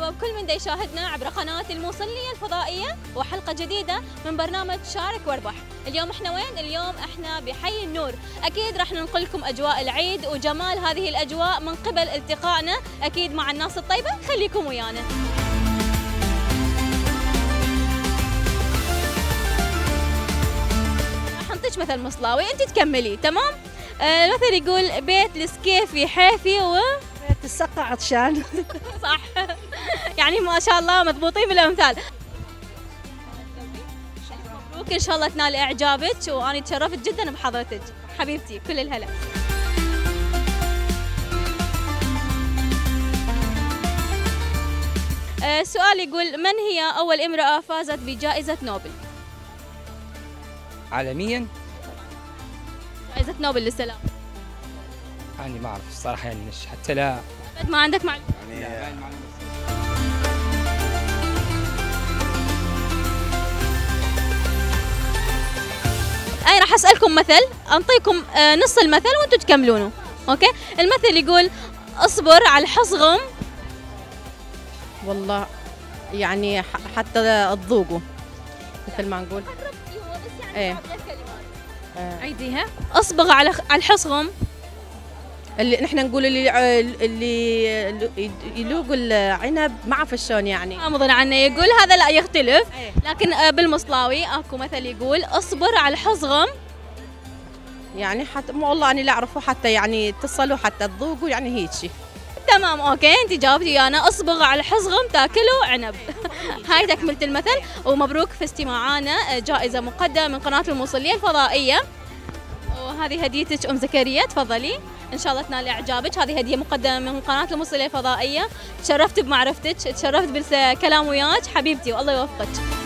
كل من دا يشاهدنا عبر قناة الموصلية الفضائية وحلقة جديدة من برنامج شارك واربح. اليوم إحنا وين؟ اليوم إحنا بحي النور. أكيد راح ننقل لكم أجواء العيد وجمال هذه الأجواء من قبل التقائنا أكيد مع الناس الطيبة خليكم ويانا. راح نعطيك مثل مصلاوي أنت تكملي تمام؟ آه المثل يقول بيت السكيفي حيفي و تسقع عطشان. صح. يعني ما شاء الله مضبوطين بالأمثال. مبروك إن شاء الله تنال إعجابك وأنا تشرفت جدا بحضرتك. حبيبتي كل الهلا. آه، السؤال يقول من هي أول امرأة فازت بجائزة نوبل؟ عالميا؟ جائزة نوبل للسلام. يعني ما أعرف الصراحة يعني مش حتى لا. ما عندك معلومه أنا راح أسألكم مثل انطيكم آه، نص المثل وأنتم تكملونه أوكي؟ المثل يقول اصبر على الحصغم والله يعني حتى تذوقوا مثل ما نقول. إيه. آه، عيديها. اصبغ على على الحصغم اللي نحن نقول اللي اللي يلوق العنب ما أعرف شلون يعني. غامض عنه يقول هذا لا يختلف. إيه. لكن آه، بالمصلاوي أكو مثل يقول اصبر على الحصغم يعني حتى ما والله أنا لا أعرفه حتى يعني تصلوا حتى تذوقوا يعني هيك تمام أوكي أنت جاوبتي ويانا اصبغ على الحصغم تاكلوا عنب. هاي تكملة المثل. ومبروك فزتي معانا جائزة مقدمة من قناة الموصلية الفضائية. وهذه هديتك أم زكريا تفضلي. إن شاء الله تنالي إعجابك. هذه هدية مقدمة من قناة الموصليه الفضائية. تشرفت بمعرفتك تشرفت بالكلام وياك. حبيبتي والله يوفقك.